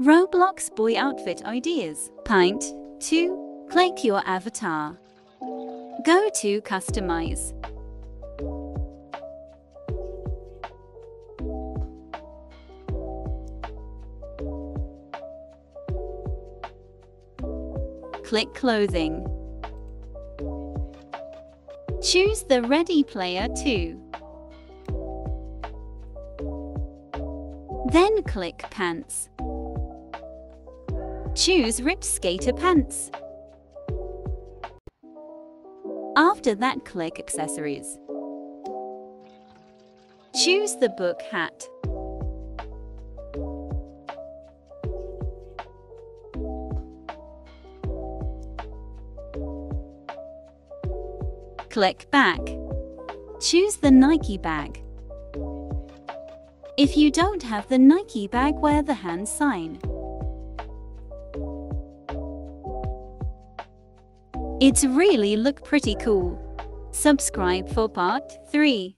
Roblox boy outfit ideas. Pint 2. Click your avatar. Go to Customize. Click Clothing. Choose the Ready Player 2. Then click Pants. Choose Ripped Skater Pants. After that click Accessories. Choose the book hat. Click Back. Choose the Nike bag. If you don't have the Nike bag, wear the hand sign. It's really look pretty cool. Subscribe for part 3.